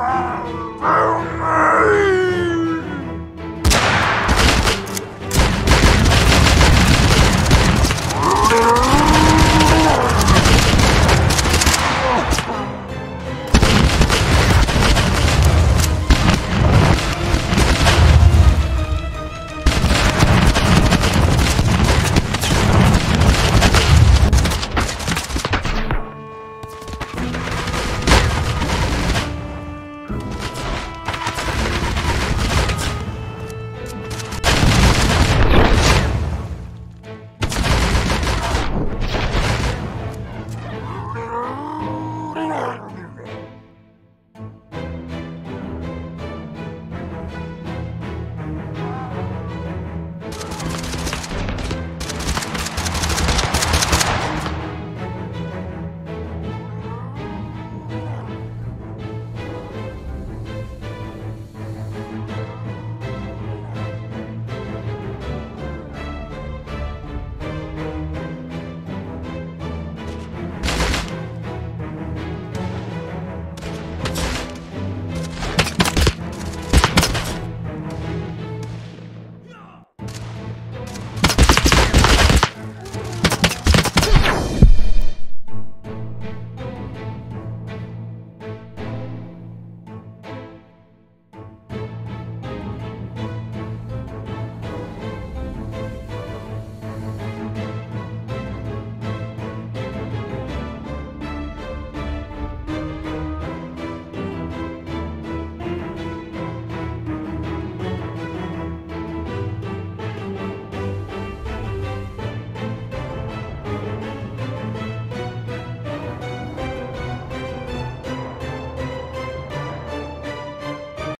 Help me!